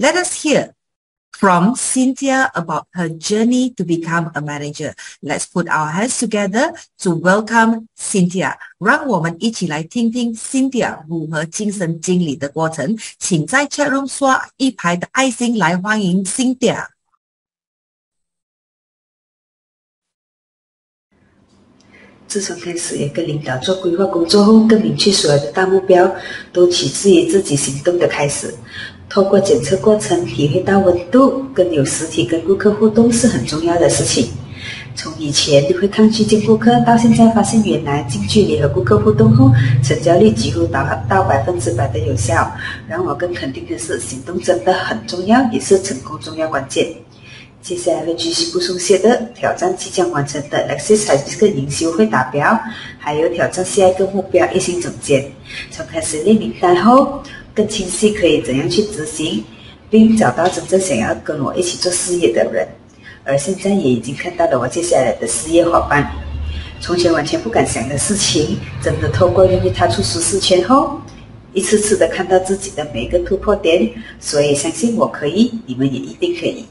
Let us hear from Cynthia about her journey to become a manager. Let's put our hands together to welcome Cynthia. 让我们一起来听听 Cynthia 如何晋升经理的过程。请在 chat room 刷一排的爱心来欢迎 Cynthia。 自从开始也跟领导做规划工作后，更明确所有的大目标都取自于自己行动的开始。透过检测过程，体会到温度，跟有实体跟顾客互动是很重要的事情。从以前会抗拒见顾客，到现在发现原来近距离和顾客互动后，成交率几乎达到百分之百的有效。让我更肯定的是，行动真的很重要，也是成功重要关键。接下来会继续不松懈的挑战即将完成的 Lexis 还是个营销会达标，还有挑战下一个目标一心总结。从开始列名单后，更清晰可以怎样去执行，并找到真正想要跟我一起做事业的人。而现在也已经看到了我接下来的事业伙伴。从前完全不敢想的事情，真的透过愿意踏出舒适圈后，一次次的看到自己的每一个突破点。所以相信我可以，你们也一定可以。